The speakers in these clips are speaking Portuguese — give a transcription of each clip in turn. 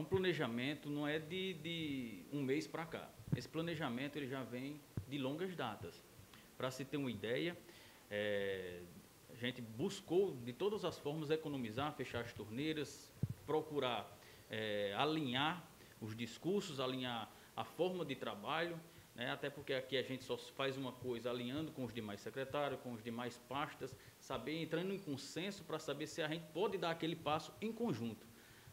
um planejamento, não é de, de um mês para cá. Esse planejamento ele já vem de longas datas. Para se ter uma ideia, é, a gente buscou de todas as formas economizar, fechar as torneiras, procurar é, alinhar os discursos, alinhar a forma de trabalho, né? até porque aqui a gente só faz uma coisa alinhando com os demais secretários, com os demais pastas, saber entrando em consenso para saber se a gente pode dar aquele passo em conjunto.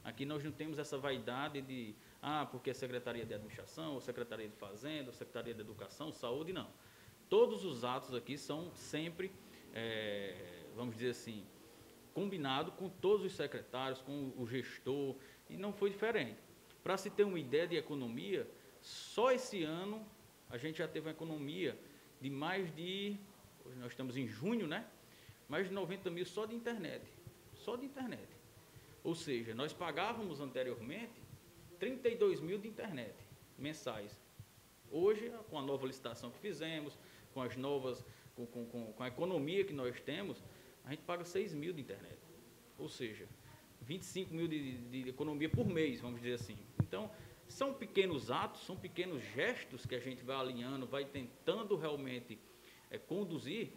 Aqui nós não temos essa vaidade de, ah, porque é Secretaria de Administração, ou Secretaria de Fazenda, ou Secretaria de Educação, Saúde, não. Todos os atos aqui são sempre, é, vamos dizer assim, combinado com todos os secretários, com o gestor, e não foi diferente. Para se ter uma ideia de economia, só esse ano a gente já teve uma economia de mais de, hoje nós estamos em junho, né? Mais de 90 mil só de internet. Só de internet. Ou seja, nós pagávamos anteriormente 32 mil de internet mensais. Hoje, com a nova licitação que fizemos, com as novas, com, com, com a economia que nós temos, a gente paga 6 mil de internet. Ou seja, 25 mil de, de economia por mês, vamos dizer assim. Então, são pequenos atos, são pequenos gestos que a gente vai alinhando, vai tentando realmente é, conduzir,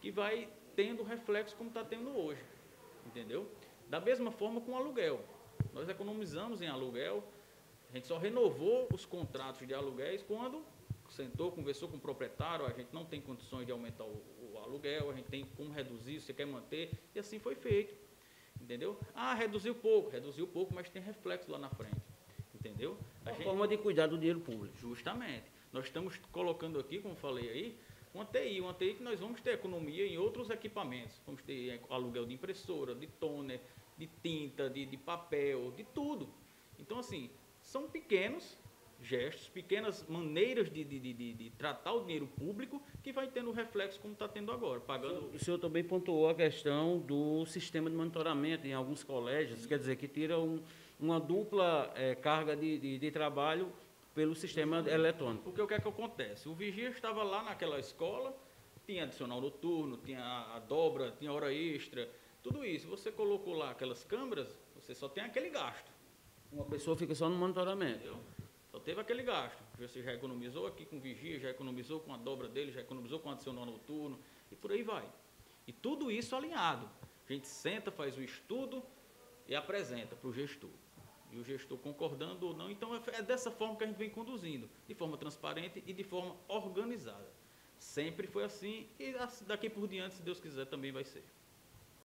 que vai tendo reflexo como está tendo hoje. Entendeu? Da mesma forma com o aluguel. Nós economizamos em aluguel, a gente só renovou os contratos de aluguéis quando sentou, conversou com o proprietário, a gente não tem condições de aumentar o, o aluguel, a gente tem como reduzir, você quer manter, e assim foi feito. Entendeu? Ah, reduziu pouco, reduziu pouco, mas tem reflexo lá na frente. Entendeu? A uma gente... forma de cuidar do dinheiro público. Justamente. Nós estamos colocando aqui, como falei aí, uma TI, uma TI que nós vamos ter economia em outros equipamentos. Vamos ter aluguel de impressora, de toner, de tinta, de, de papel, de tudo. Então, assim, são pequenos gestos, pequenas maneiras de, de, de, de, tratar o dinheiro público que vai tendo reflexo como está tendo agora. Pagando... O senhor também pontuou a questão do sistema de monitoramento em alguns colégios, Sim. quer dizer, que tira um, uma dupla é, carga de, de, trabalho pelo sistema eletrônico. Porque o que é que acontece? O vigia estava lá naquela escola, tinha adicional noturno, tinha a, a dobra, tinha hora extra, tudo isso. Você colocou lá aquelas câmeras, você só tem aquele gasto. Uma pessoa fica só no monitoramento. Entendeu? Só teve aquele gasto. Você já economizou aqui com vigia, já economizou com a dobra dele, já economizou com adicional noturno e por aí vai. E tudo isso alinhado. A gente senta, faz o estudo e apresenta para o gestor. E o gestor concordando ou não. Então é, é dessa forma que a gente vem conduzindo, de forma transparente e de forma organizada. Sempre foi assim e daqui por diante, se Deus quiser, também vai ser.